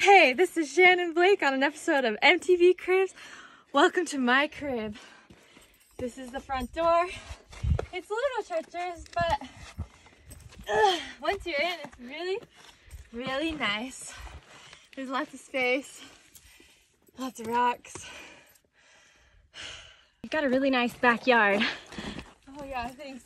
Hey, this is Shanin Blake on an episode of MTV Cribs. Welcome to my crib. This is the front door. It's a little treacherous, but uh, once you're in, it's really, really nice. There's lots of space, lots of rocks. You've got a really nice backyard. Oh yeah, thanks.